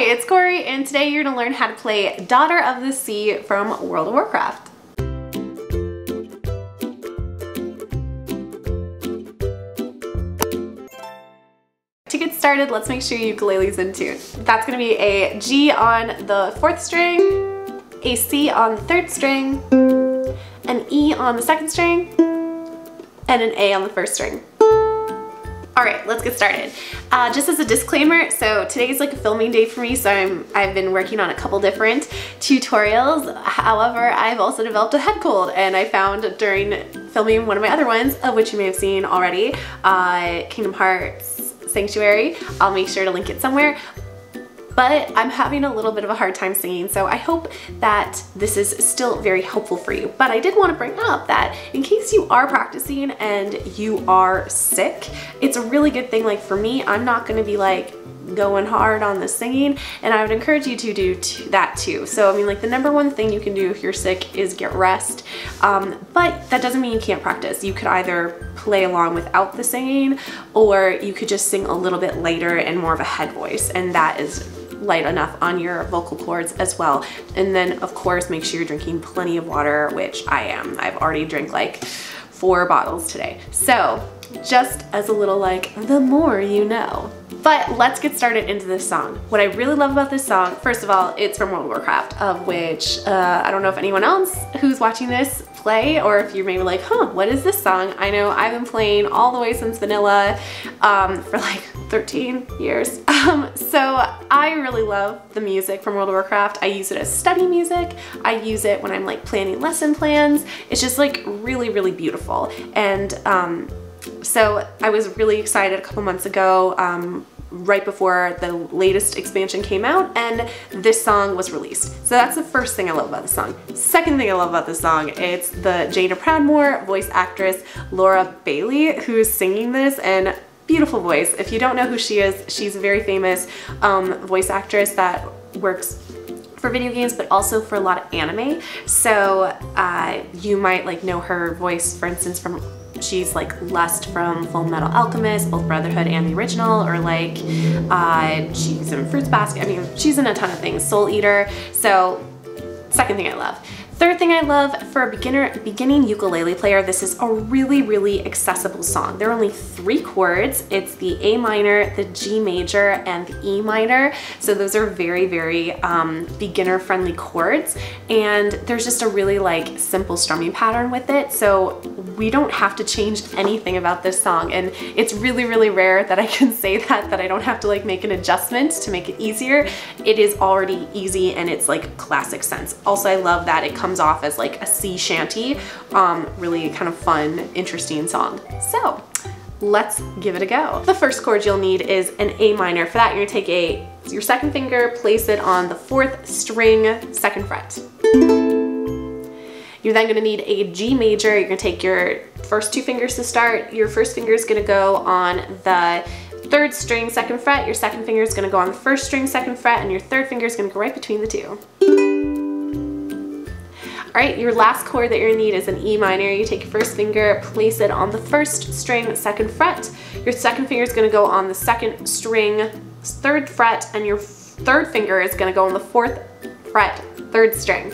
It's Cory, and today you're gonna learn how to play Daughter of the Sea from World of Warcraft. To get started, let's make sure ukulele's in tune. That's gonna be a G on the fourth string, a C on the third string, an E on the second string, and an A on the first string. All right, let's get started. Uh, just as a disclaimer, so today's like a filming day for me, so I'm, I've been working on a couple different tutorials. However, I've also developed a head cold and I found during filming one of my other ones, of which you may have seen already, uh, Kingdom Hearts Sanctuary. I'll make sure to link it somewhere but I'm having a little bit of a hard time singing, so I hope that this is still very helpful for you. But I did want to bring up that in case you are practicing and you are sick, it's a really good thing. Like for me, I'm not going to be like, going hard on the singing and I would encourage you to do that too. So I mean like the number one thing you can do if you're sick is get rest um, but that doesn't mean you can't practice. You could either play along without the singing or you could just sing a little bit later and more of a head voice and that is light enough on your vocal cords as well. And then of course, make sure you're drinking plenty of water, which I am. I've already drank like four bottles today. So just as a little like, the more you know. But let's get started into this song. What I really love about this song, first of all, it's from World of Warcraft, of which uh, I don't know if anyone else who's watching this play or if you're maybe like, huh, what is this song? I know I've been playing all the way since vanilla um, for like 13 years. Um, so I really love the music from World of Warcraft. I use it as study music. I use it when I'm like planning lesson plans. It's just like really, really beautiful. And um, so I was really excited a couple months ago um, right before the latest expansion came out and this song was released. So that's the first thing I love about the song. Second thing I love about the song, it's the Jaina Proudmoore voice actress Laura Bailey who's singing this and beautiful voice. If you don't know who she is, she's a very famous um, voice actress that works for video games but also for a lot of anime so uh, you might like know her voice for instance from She's like Lust from Full Metal Alchemist, both Brotherhood and the original, or like uh, she's in Fruits Basket. I mean, she's in a ton of things. Soul Eater. So second thing I love. Third thing I love for a beginner, beginning ukulele player, this is a really, really accessible song. There are only three chords. It's the A minor, the G major, and the E minor. So those are very, very um, beginner friendly chords. And there's just a really like simple strumming pattern with it. So we don't have to change anything about this song. And it's really, really rare that I can say that, that I don't have to like make an adjustment to make it easier. It is already easy and it's like classic sense. Also, I love that it comes comes off as like a sea shanty. Um, really kind of fun, interesting song. So let's give it a go. The first chord you'll need is an A minor. For that, you're gonna take a your second finger, place it on the fourth string, second fret. You're then gonna need a G major. You're gonna take your first two fingers to start. Your first finger is gonna go on the third string, second fret. Your second finger is gonna go on the first string, second fret, and your third finger is gonna go right between the two. All right, your last chord that you're gonna need is an E minor. You take your first finger, place it on the first string, second fret. Your second finger is gonna go on the second string, third fret, and your third finger is gonna go on the fourth fret, third string.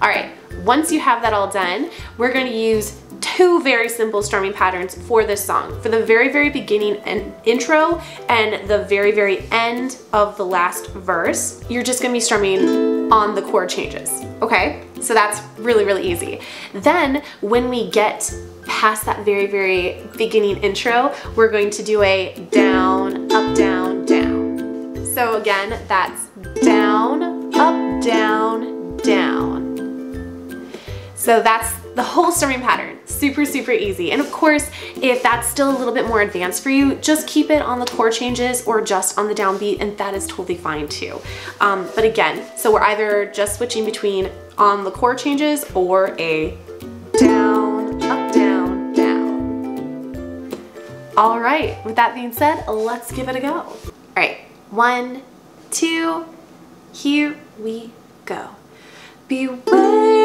All right, once you have that all done, we're gonna use two very simple strumming patterns for this song. For the very, very beginning and intro and the very, very end of the last verse, you're just gonna be strumming on the chord changes, okay? So that's really, really easy. Then when we get past that very, very beginning intro, we're going to do a down, up, down, down. So again, that's down, up, down, down. So that's the whole strumming pattern, super, super easy. And of course, if that's still a little bit more advanced for you, just keep it on the chord changes or just on the downbeat and that is totally fine too. Um, but again, so we're either just switching between on the chord changes or a down, up, down, down. All right, with that being said, let's give it a go. All right, one, two, here we go. Beware,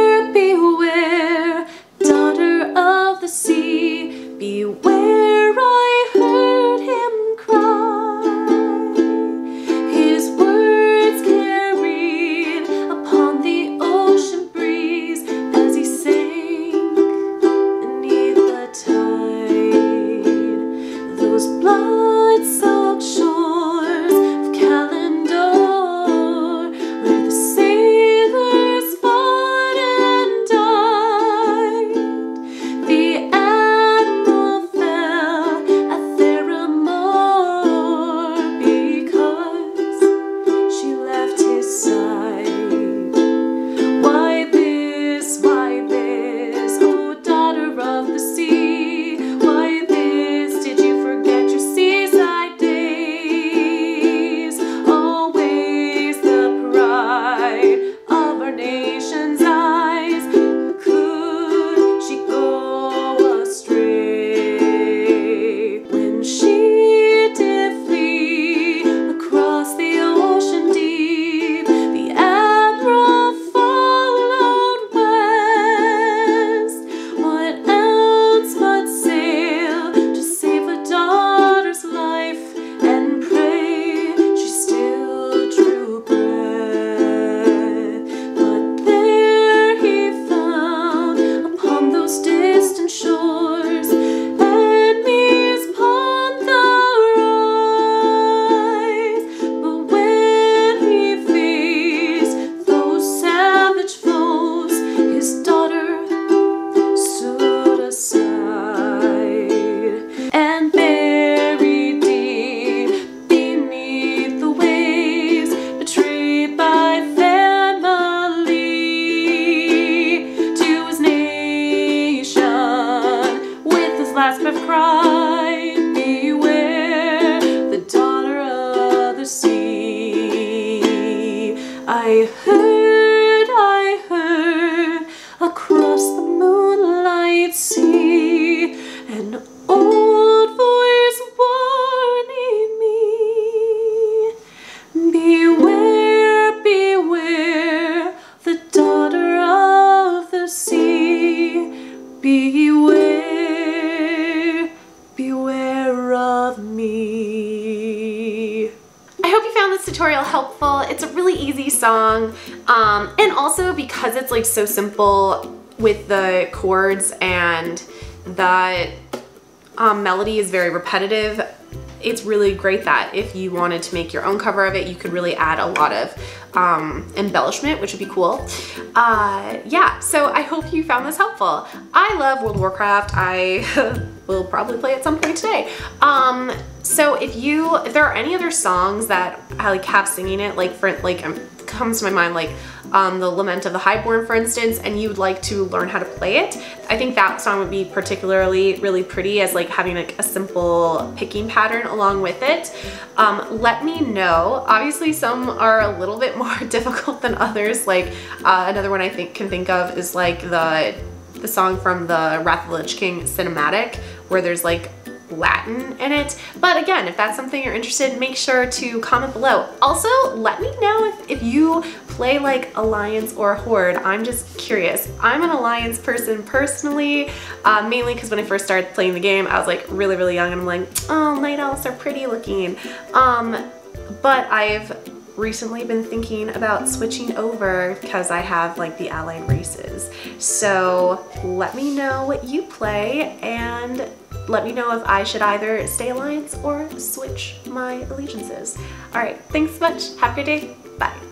sea an old voice warning me. Beware, beware, the daughter of the sea. Beware, beware of me. I hope you found this tutorial helpful. It's a really easy song. Um, and also because it's like so simple with the chords and the um, melody is very repetitive, it's really great that if you wanted to make your own cover of it, you could really add a lot of um, embellishment, which would be cool. Uh, yeah, so I hope you found this helpful. I love World of Warcraft. I will probably play at some point today. Um, so if you, if there are any other songs that I like have singing it, like for like um, comes to my mind, like um, the Lament of the Highborne, for instance, and you'd like to learn how to play it, I think that song would be particularly really pretty as like having like a simple picking pattern along with it. Um, let me know. Obviously some are a little bit more difficult than others. Like uh, another one I think can think of is like the the song from the Wrath of the Lich King cinematic where there's like Latin in it. But again, if that's something you're interested in, make sure to comment below. Also, let me know if, if you play like Alliance or Horde. I'm just curious. I'm an Alliance person personally, uh, mainly because when I first started playing the game, I was like really, really young and I'm like, oh, night elves are pretty looking. Um, but I've recently been thinking about switching over because I have like the allied races. So let me know what you play and let me know if I should either stay Alliance or switch my allegiances. All right, thanks so much. Have a great day. Bye.